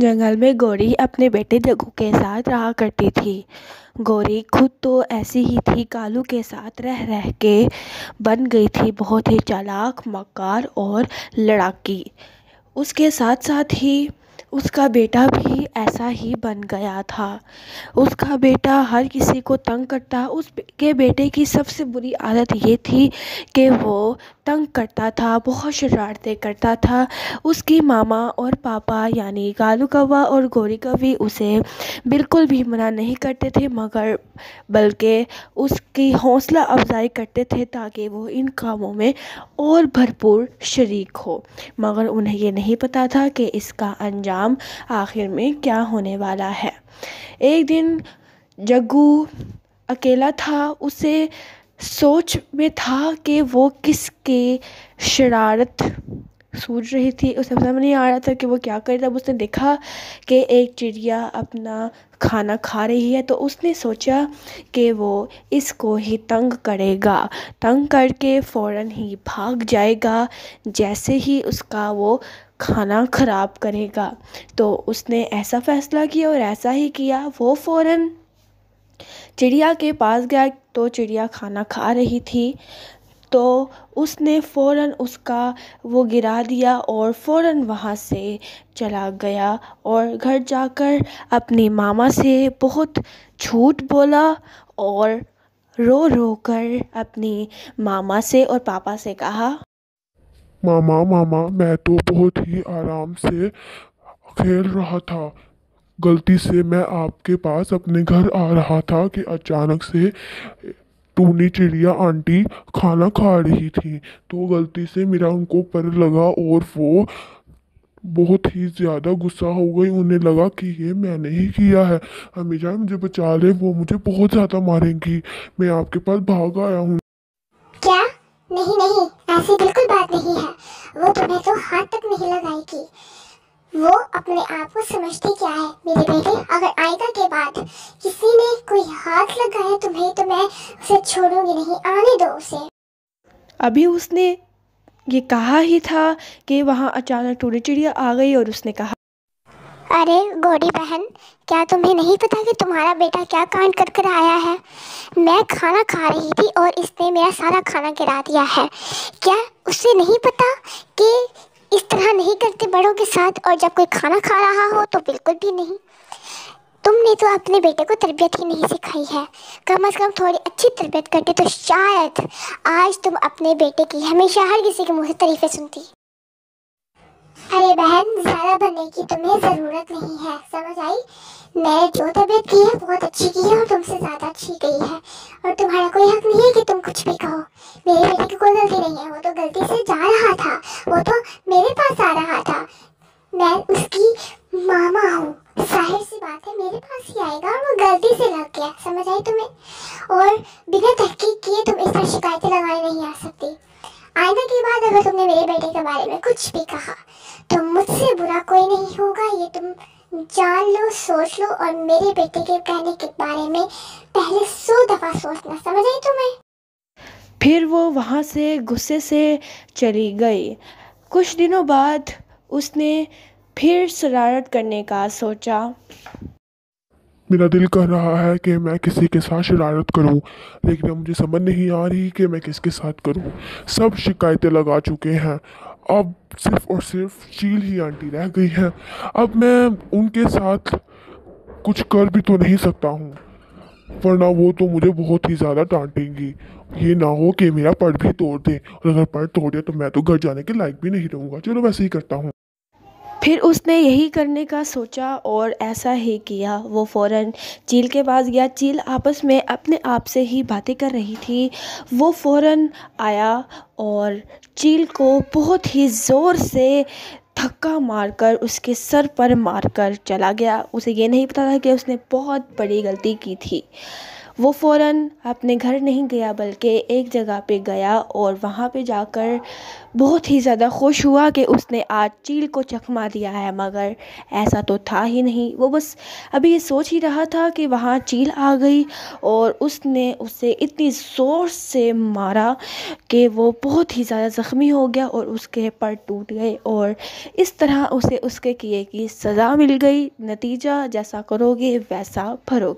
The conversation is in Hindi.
जंगल में गौरी अपने बेटे जग्गू के साथ रहा करती थी। गौरी खुद तो ऐसी ही थी, कालू के साथ रह रह के बन गई थी। बहुत ही चालाक मकार और लड़ाकी। उसके साथ साथ ही उसका बेटा भी ऐसा ही बन गया था। उसका बेटा हर किसी को तंग करता। उसके बेटे की सबसे बुरी आदत ये थी कि वो तंग करता था, बहुत शरारतें करता था। उसकी मामा और पापा यानी गालू कौवा और गौरी कौवी उसे बिल्कुल भी मना नहीं करते थे, मगर बल्कि उसकी हौसला अफजाई करते थे ताकि वो इन कामों में और भरपूर शरीक हो। मगर उन्हें ये नहीं पता था कि इसका अंजाम आखिर में क्या होने वाला है। एक दिन जग्गू अकेला था, उसे सोच में था कि वो किसके शरारत सूझ रही थी, उसे समझ नहीं आ रहा था कि वो क्या करे तब उसने देखा कि एक चिड़िया अपना खाना खा रही है तो उसने सोचा कि वो इसको ही तंग करेगा, तंग करके फ़ौरन ही भाग जाएगा, जैसे ही उसका वो खाना ख़राब करेगा। तो उसने ऐसा फ़ैसला किया और ऐसा ही किया। वो फ़ौरन चिड़िया के पास गया तो चिड़िया खाना खा रही थी। तो उसने फ़ौरन उसका वो गिरा दिया और फ़ौरन वहाँ से चला गया और घर जाकर अपनी मामा से बहुत झूठ बोला और रो रो कर अपनी मामा से और पापा से कहा, मामा मामा, मैं तो बहुत ही आराम से खेल रहा था। गलती से मैं आपके पास अपने घर आ रहा था कि अचानक से टूनी चिड़िया आंटी खाना खा रही थी। तो गलती से मेरा उनको पर लगा और वो बहुत ही ज़्यादा गुस्सा हो गई। उन्हें लगा कि ये मैंने ही किया है। हमेशा मुझे बचा ले, वो मुझे बहुत ज़्यादा मारेंगी। मैं आपके पास भाग आया हूँ। नहीं नहीं, ऐसी बिल्कुल बात नहीं है। वो तुम्हें तो हाथ तक नहीं लगाएगी। वो अपने आप को समझती क्या है? मेरे बेटे अगर आयदा के बाद किसी ने कोई हाथ लगाया तुम्हें तो मैं उसे छोड़ूँगी नहीं। आने दो उसे। अभी उसने ये कहा ही था कि वहाँ अचानक टूरी चिड़िया आ गई और उसने कहा अरे गौरी बहन क्या तुम्हें नहीं पता कि तुम्हारा बेटा क्या कांड कर कर आया है? मैं खाना खा रही थी और इसने मेरा सारा खाना गिरा दिया है। क्या उसे नहीं पता कि इस तरह नहीं करते साथ और जब कोई खाना खा रहा हो तो बिल्कुल भी नहीं। तुमने तो अपने बेटे को तरबियत ही नहीं सिखाई है। कम अज़ कम थोड़ी अच्छी तरबियत करते तो शायद आज तुम अपने बेटे की हमेशा हर किसी के मुँह से तरीफ़ें सुनती। अरे बहन, ज़्यादा बनने की तुम्हें ज़रूरत नहीं है, समझ आई? मैंने जो तबीयत की है, बहुत अच्छी की है और तुमसे ज़्यादा अच्छी गई है। और तुम्हारा कोई हक नहीं है कि तुम कुछ भी कहो। मेरे बेटे की कोई गलती नहीं है, वो तो गलती से जा रहा था। वो तो मेरे पास आ रहा था। मैं उसकी मामा हूँ। ज़ाहिर सी बात है, मेरे पास ही आएगा और वो गलती से लग गया, समझ आई तुम्हें? और बिना तहकीक किए तुम इस तरह शिकायतें लगाने नहीं आ सकती। आइंदा के बाद अगर तुमने मेरे बेटे के बारे में कुछ भी कहा तो मुझसे बुरा कोई नहीं होगा। ये तुम जान लो, सोच लो और मेरे बेटे के कहने के बारे में पहले सौ दफ़ा सोचना, समझ आई तुम्हें? फिर वो वहाँ से गुस्से से चली गई। कुछ दिनों बाद उसने फिर शरारत करने का सोचा। मेरा दिल कर रहा है कि मैं किसी के साथ शरारत करूँ, लेकिन मुझे समझ नहीं आ रही कि मैं किसके साथ करूँ। सब शिकायतें लगा चुके हैं। अब सिर्फ़ और सिर्फ़ चील ही आंटी रह गई है। अब मैं उनके साथ कुछ कर भी तो नहीं सकता हूँ। वरना वो तो मुझे बहुत ही ज़्यादा डांटेंगी। ये ना हो कि मेरा पढ़ भी तोड़ दे। और अगर पढ़ तोड़ दिया तो मैं तो घर जाने के लायक भी नहीं रहूँगा। चलो वैसे ही करता हूँ। फिर उसने यही करने का सोचा और ऐसा ही किया। वो फ़ौरन चील के पास गया। चील आपस में अपने आप से ही बातें कर रही थी। वो फ़ौरन आया और चील को बहुत ही ज़ोर से धक्का मारकर उसके सर पर मारकर चला गया। उसे ये नहीं पता था कि उसने बहुत बड़ी गलती की थी। वो फ़ौरन अपने घर नहीं गया, बल्कि एक जगह पे गया और वहाँ पे जाकर बहुत ही ज़्यादा खुश हुआ कि उसने आज चील को चकमा दिया है। मगर ऐसा तो था ही नहीं। वो बस अभी ये सोच ही रहा था कि वहाँ चील आ गई और उसने उसे इतनी ज़ोर से मारा कि वो बहुत ही ज़्यादा ज़ख्मी हो गया और उसके पर टूट गए और इस तरह उसे उसके किए की सज़ा मिल गई। नतीजा जैसा करोगे, वैसा भरोगे।